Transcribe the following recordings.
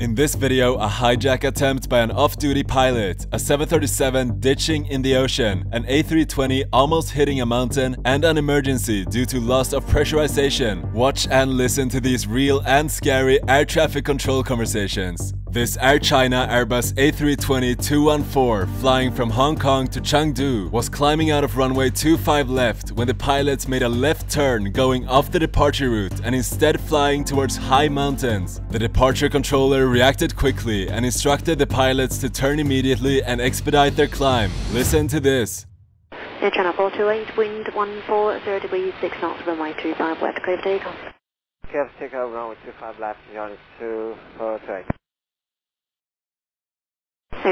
In this video, a hijack attempt by an off-duty pilot, a 737 ditching in the ocean, an A320 almost hitting a mountain, and an emergency due to loss of pressurization. Watch and listen to these real and scary air traffic control conversations. This Air China Airbus A320-214 flying from Hong Kong to Chengdu was climbing out of runway 25 left when the pilots made a left turn going off the departure route and instead flying towards high mountains. The departure controller reacted quickly and instructed the pilots to turn immediately and expedite their climb. Listen to this. Air China 428, wind 14, degrees 6 knots, runway 25 left, clear for takeoff. Clear for takeoff, runway 25 left, unit 248.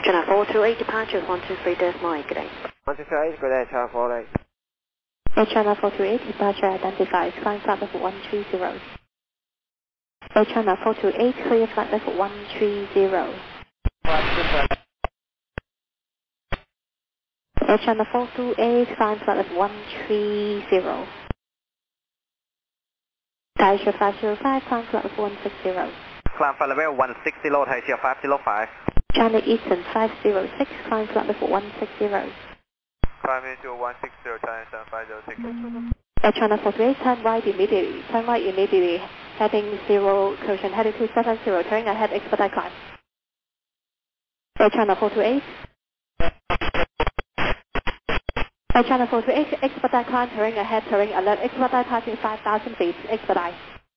China 428, departure 123 decimal 8, good day. 128, good day, China 48. Air China 428, departure identified, flying flight level 130. Air China 428, clear flight level 130. Air China 428, flying flight level 130. Taisha 505, flying flight level 160. Climb flight level 160, Taisha 505. China Eastern 506, flying flight level 160. Climb into 160, China 506. Air China 428, turn right immediately, turn right immediately, heading 0, correction, heading 270, turning ahead, expedite climb. Air China 428. Air China 428, expedite climb, turning ahead, turning alert, expedite passing 5,000 feet, expedite.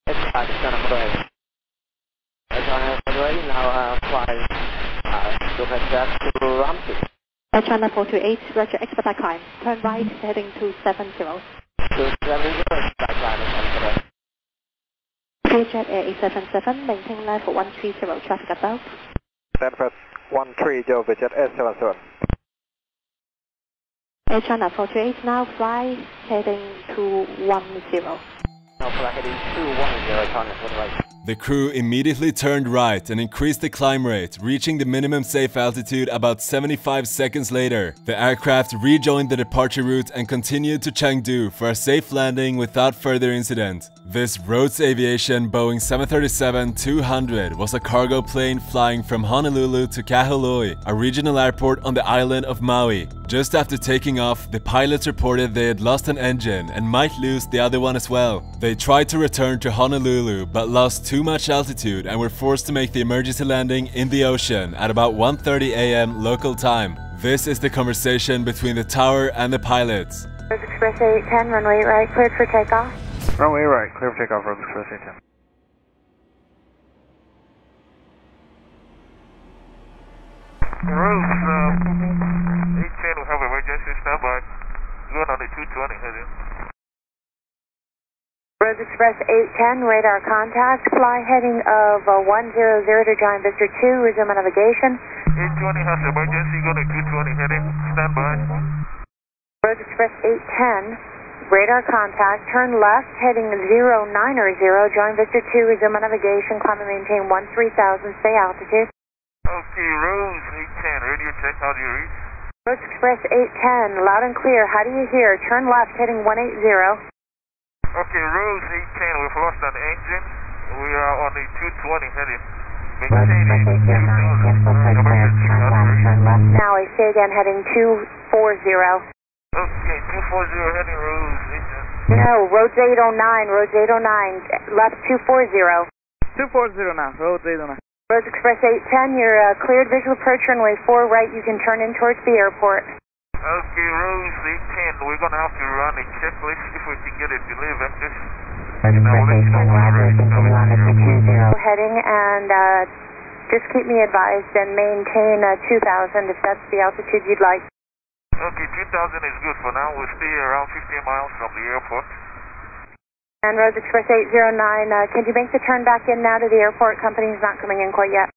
Expedite, China 48. Air China 48, now uh, fly uh, to Ramsey. Air China 428, roger, expedite climb, turn right, heading 270. 270, expedite climb, 48. Clearjet Air 877, maintain level 130, traffic above. Stand press 130, Vijet S77. Air China 428, now fly, heading to 10. Now fly heading 210, China 48. The crew immediately turned right and increased the climb rate, reaching the minimum safe altitude about 75 seconds later. The aircraft rejoined the departure route and continued to Chengdu for a safe landing without further incident. This Rhoades Aviation Boeing 737-200 was a cargo plane flying from Honolulu to Kahului, a regional airport on the island of Maui. Just after taking off, the pilots reported they had lost an engine and might lose the other one as well. They tried to return to Honolulu but lost too much altitude and were forced to make the emergency landing in the ocean at about 1.30 am local time. This is the conversation between the tower and the pilots. Rose Express 810, runway right, cleared for takeoff. Runway right, clear for takeoff, Rose Express 810. Rose, uh, 810, we have emergency standby. Going on the 220 heading. Express 810, radar contact, fly heading of uh, 100 to Giant Vista 2, resume navigation. 820 has emergency, going to 220 heading. Standby. Rose Express 810, radar contact, turn left, heading 090, Giant Vista 2, resume navigation, climb and maintain 13,000, stay altitude. Okay, Rose, 810, radio check, how do you read? Rose Express 810, loud and clear, how do you hear? Turn left, heading 180. Okay, Rose, 810, we've lost an engine. We are on the 220 heading. Maintaining 2,000. Emergency, how do? Now I say again, heading 240. Okay, 240 heading, Rose, 810. No, roads 809, roads 809, left 240. 240 now, road 809. Rose Express 810, you're uh, cleared visual approach runway 4 right, you can turn in towards the airport. Okay, Rose, 810, we're going to have to run a checklist if we can get a delay vector. And I will let you know when we're ready to come in the airport. Heading and uh, just keep me advised and maintain uh, 2000 if that's the altitude you'd like. Okay, 2000 is good for now. We'll stay around 15 miles from the airport. And Rose Express 809, uh, can you make the turn back in now to the airport? Company's not coming in quite yet.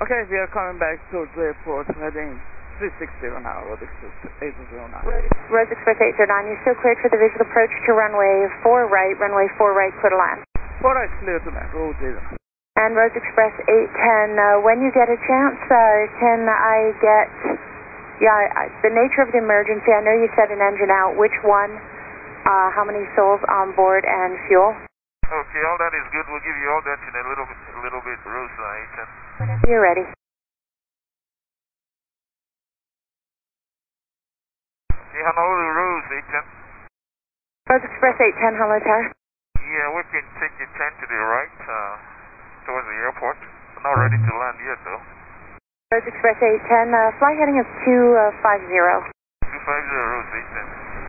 Okay, we are coming back towards the airport, heading 360 now, Road Express 809. Rose Express 809, you're still cleared for the visual approach to runway 4 right, runway 4 right, clear to land. Four right clear to land, Road 809. And Rose Express 810, uh, when you get a chance, uh, can I get, yeah, I, the nature of the emergency, I know you said an engine out, which one, uh, how many souls on board, and fuel? Okay, all that is good. We'll give you all that in a little bit, a little bit, Rosa, 810. Whenever you're ready. Okay, Honolulu Rose, 810. Rose Express 810, hello tower. Yeah, we can take your 10 to the right, uh, towards the airport. We're not ready to land yet, though. Rose Express 810, uh, fly heading is 250. 250 Rose 810.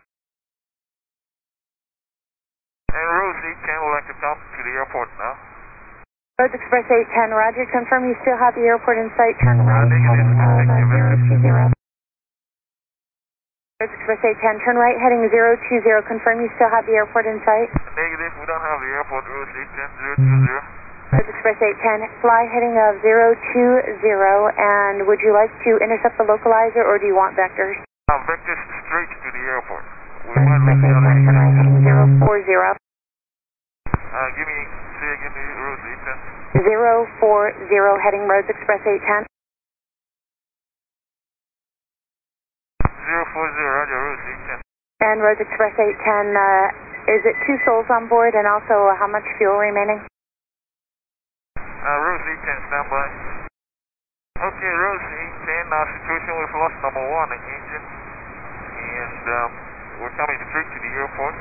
And Rose 810 would like to come to the airport now. Rose Express 810, roger. Confirm you still have the airport in sight. Turn right, Express 810, turn right, heading 020. Confirm you still have the airport in sight. Negative, we don't have the airport, Rose 810 020. Rose Express 810, fly heading of 020. And would you like to intercept the localizer or do you want vectors? Uh, vectors straight to the airport. We might lose the other Turn right, heading 040. Uh, give me, say again, Rose 810. 040, heading Rose Express 810. Roger, Rose 810. And Rose Express 810, uh, is it two souls on board and also uh, how much fuel remaining? Uh, Rose 810, stand by. Okay, Rose 810, uh, situation we've lost number one, an engine. And, um, we're coming straight to the airport.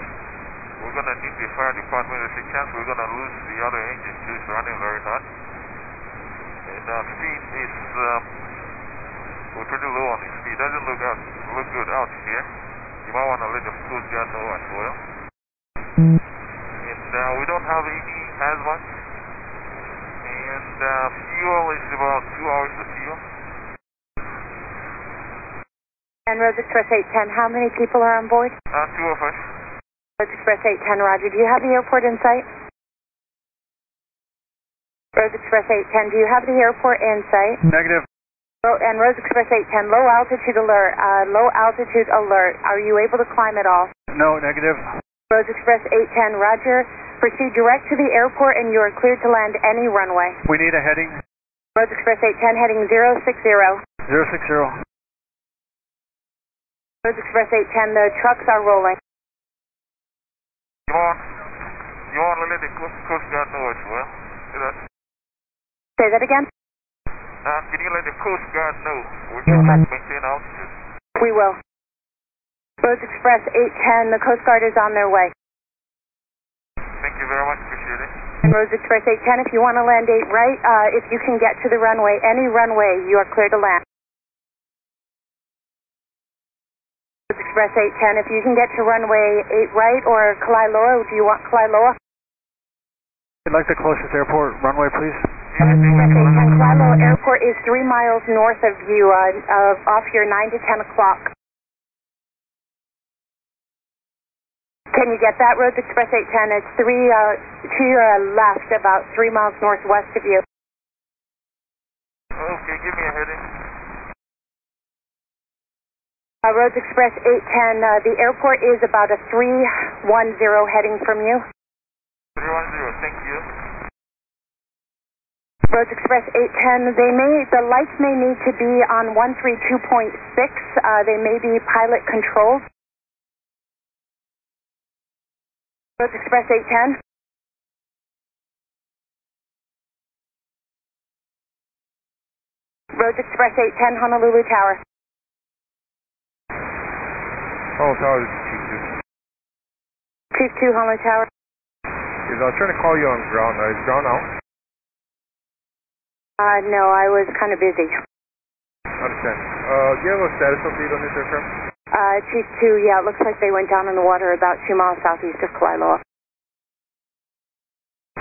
We're gonna need the fire department. There's a chance we're gonna lose the other engine too. It's running very hot. And, uh, speed is, um, we're pretty low on the speed. Doesn't look out, look good out here. You might wanna let the Coast Guard know as well. And, uh, we don't have any hazmat. And uh, fuel is about two hours of fuel. And Rose Express 810, how many people are on board? Uh, two of us. Rose Express 810, roger. Do you have the airport in sight? Rose Express 810, do you have the airport in sight? Negative. And Rose Express 810, low altitude alert. Uh, low altitude alert. Are you able to climb at all? No, negative. Rose Express 810, roger. Proceed direct to the airport and you are cleared to land any runway. We need a heading Rose Express 810, heading 060. 060. Rose Express 810, the trucks are rolling. You want, you want to let the Coast, Coast Guard know as well? Say that again? Uh, can you let the Coast Guard know we're trying to maintain altitude? We will. Rose Express 810, the Coast Guard is on their way. Thank you very much. Appreciate it. And Rose Express 810, if you want to land 8 right, uh, if you can get to the runway, any runway, you are clear to land. Rose Express 810, if you can get to runway 8 right or Kalaeloa, do you want Kalaeloa? I'd like the closest airport runway, please. Yeah, thank you. 810, Kalaeloa Airport is 3 miles north of you, uh, of, off your 9 to 10 o'clock. Can you get that, Rose Express 810? It's 3, uh, to your left, about 3 miles northwest of you. Okay, give me a heading. Uh, Rhoades Express 810, uh, the airport is about a 310 heading from you. 310, thank you. Rhoades Express 810, they may, the lights may need to be on 132.6. Uh, they may be pilot controlled. Rhoades Express 810. Rhoades Express 810, Honolulu Tower. Oh, tower, this is Chief 2. Chief 2, Honolulu Tower. Yes, I was trying to call you on ground. Uh, is ground out? Uh, no, I was kind of busy. I understand. Uh, do you have a status update on this aircraft? Uh, Chief 2, yeah, it looks like they went down in the water about two miles southeast of Kalaeloa.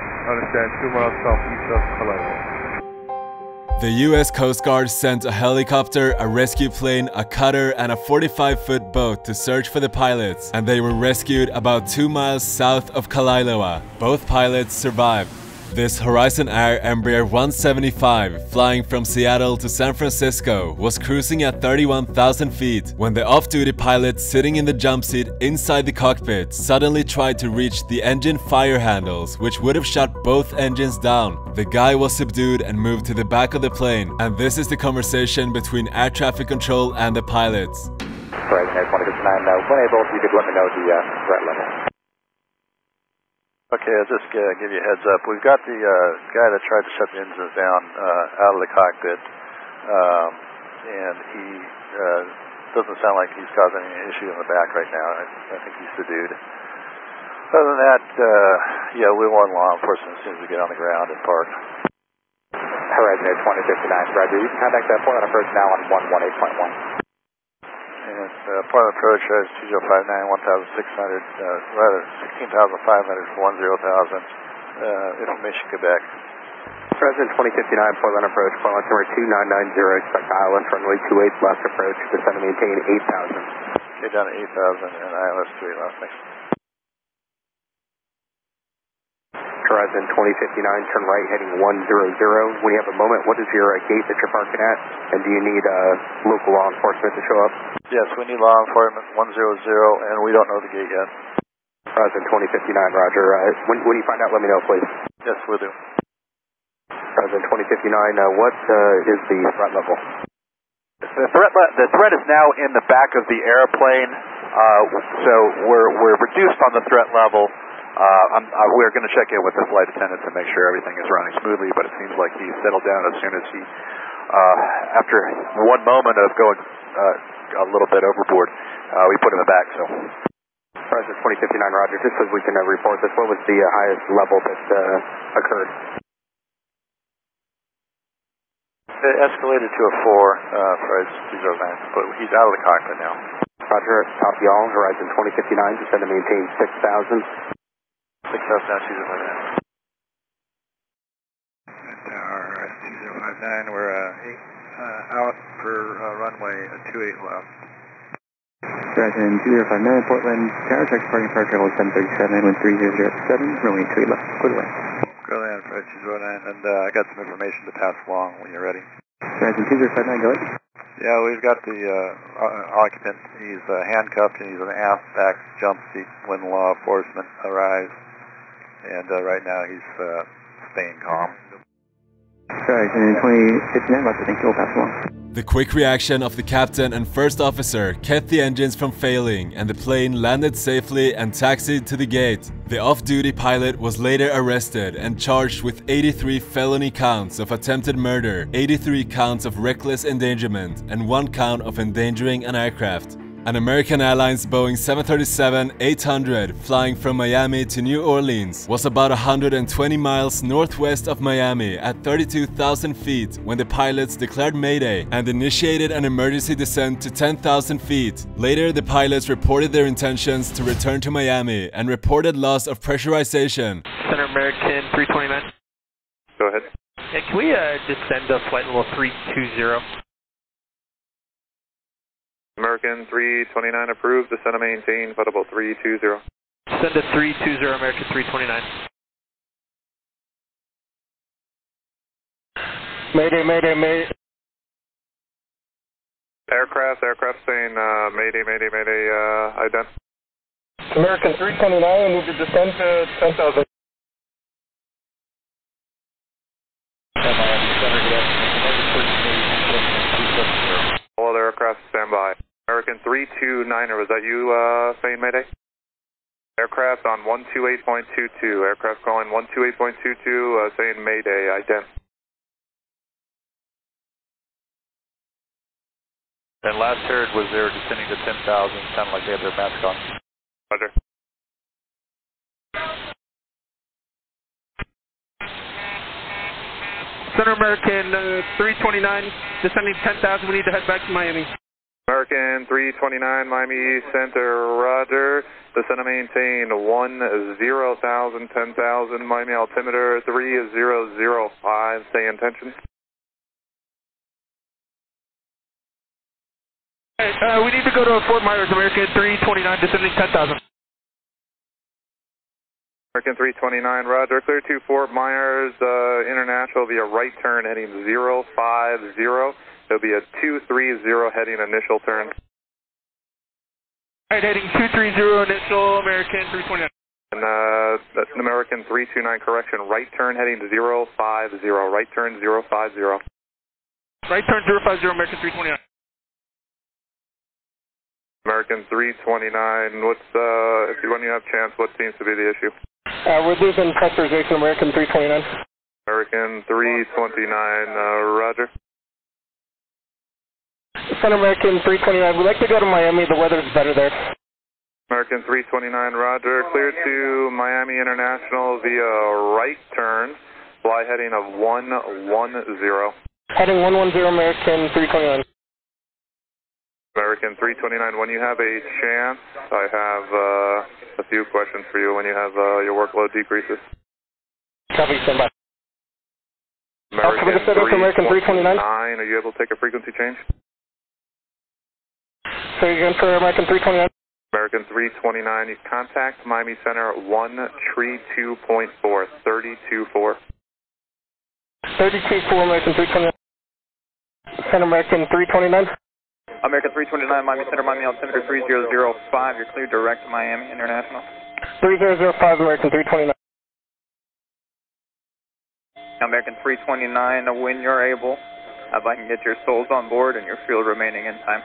Understand. Two miles southeast of Kalaeloa. The US Coast Guard sent a helicopter, a rescue plane, a cutter, and a 45 foot boat to search for the pilots, and they were rescued about 2 miles south of Kalaeloa. Both pilots survived. This Horizon Air Embraer 175, flying from Seattle to San Francisco, was cruising at 31,000 feet when the off duty pilot sitting in the jump seat inside the cockpit suddenly tried to reach the engine fire handles, which would have shut both engines down. The guy was subdued and moved to the back of the plane, and this is the conversation between air traffic control and the pilots. Sorry, Air 2059, when able, you could let me know the uh, threat level. Okay, I'll just uh, give you a heads up. We've got the uh, guy that tried to shut the engines down uh, out of the cockpit, um, and he uh, doesn't sound like he's causing any issue in the back right now. I, I think he's dude. Other than that, uh, yeah, we want law enforcement as soon as we get on the ground and park. Horizon 2059, Roger. You can contact that point on approach now on 118.1. Uh, point of approach is 2059, 1600, uh, rather 16,500 for 10,000. Uh, information Quebec. President 2059, Portland approach, Portland number 2990, expect ILS runway 28 left approach, descend and maintain 8,000. Okay, down to 8,000 and ILS 3 left. Thanks. Horizon 2059, turn right heading 100. When you have a moment, what is your uh, gate that you're parking at? And do you need uh, local law enforcement to show up? Yes, we need law enforcement 100, and we don't know the gate yet. Horizon 2059, Roger. Uh, when, when you find out, let me know, please. Yes, we'll do. Horizon 2059, uh, what uh, is the threat level? The threat, the threat is now in the back of the airplane, uh, so we're, we're reduced on the threat level. Uh, I'm, uh, we're going to check in with the flight attendant to make sure everything is running smoothly, but it seems like he settled down as soon as he, uh, after one moment of going uh, a little bit overboard, uh, we put him back. So, President 2059, Roger. Just as we can uh, report this, what was the uh, highest level that uh, occurred? It escalated to a four uh, for his 209, but he's out of the cockpit now. Roger, top y'all, Horizon 2059, descend to maintain 6,000. 6,000 now, 209. Tower 2059, we're uh, eight, uh, out for uh, runway uh, 28 left. Horizon 2059, Portland, Tower, check parking park travel 737, wind 3007, runway 28 left, clear the way. Go land, Fred 209, and uh, I got some information to pass along when you're ready. Horizon 2059, go ahead. Yeah, we've got the uh, occupant. He's uh, handcuffed and he's an aft back jump seat when law enforcement arrives. And uh, right now he's uh, staying calm. Horizon 2059, about to thank you, we'll pass along. The quick reaction of the captain and first officer kept the engines from failing and the plane landed safely and taxied to the gate. The off-duty pilot was later arrested and charged with 83 felony counts of attempted murder, 83 counts of reckless endangerment, and one count of endangering an aircraft. An American Airlines Boeing 737-800 flying from Miami to New Orleans was about 120 miles northwest of Miami at 32,000 feet when the pilots declared mayday and initiated an emergency descent to 10,000 feet. Later, the pilots reported their intentions to return to Miami and reported loss of pressurization. Center American 329. Go ahead. Yeah, can we uh, descend to flight level 320? American 329 approved. Descend and maintain flight level 320. Descend to 320, American 329. Mayday, mayday, mayday. Aircraft, aircraft saying uh, mayday, mayday, mayday, uh, ident. American 329, we need to descend to 10,000. All other aircraft stand by. American 329er, was that you uh, saying mayday? Aircraft on 128.22. Aircraft calling 128.22, uh, saying mayday, ident. And last heard was they were descending to 10,000, sounded like they had their mask on. Roger. Center American uh, 329, descending 10,000. We need to head back to Miami. American 329, Miami Center, Roger. Descend and maintain 10,000, 10,000. Miami altimeter 3005. Stay in tension. Uh, we need to go to Fort Myers, American 329, descending 10,000. American 329, Roger. Clear to Fort Myers uh, International via right turn heading 050. There'll be a 230 heading initial turn. Alright, heading 230 initial, American 329. And uh, that's an American 329 correction, right turn heading 050. Right turn 050. Right turn 050, American 329. American 329, what's, uh, if you, when you have chance, what seems to be the issue? Uh, we're losing pressurization, American 329. American 329, uh, roger. Sun American 329, we'd like to go to Miami, the weather's better there. American 329, roger. Clear to Miami International via right turn. Fly heading of 110. Heading 110, American 329. American 329, when you have a chance, I have uh, a few questions for you when you have uh, your workload decreases. Copy, stand by. American, American 329. Are you able to take a frequency change? So you're going for American 329? American 329, you contact Miami Center 132.4, 32.4. 32.4, American 329. San American 329. American 329, Miami Center, Miami altimeter 3005. You're cleared direct to Miami International. 3005, American 329. American 329, when you're able, if I can get your souls on board and your fuel remaining in time.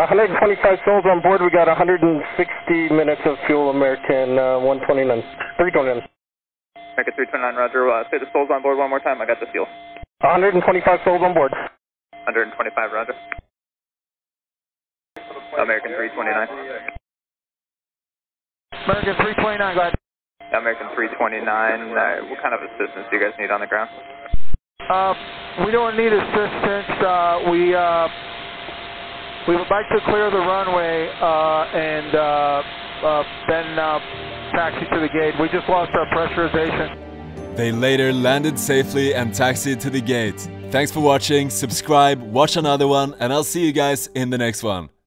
125 souls on board. We got 160 minutes of fuel. American uh, 129, 329. American 329, Roger. Uh, say the souls on board one more time. I got the fuel. 125 souls on board. 125, Roger. American 329. American 329, go ahead. American 329, uh, what kind of assistance do you guys need on the ground? Uh, we don't need assistance. Uh, we, uh, we would like to clear the runway uh, and uh, uh, then taxi to the gate. We just lost our pressurization. They later landed safely and taxied to the gate. Thanks for watching, subscribe, watch another one, and I'll see you guys in the next one.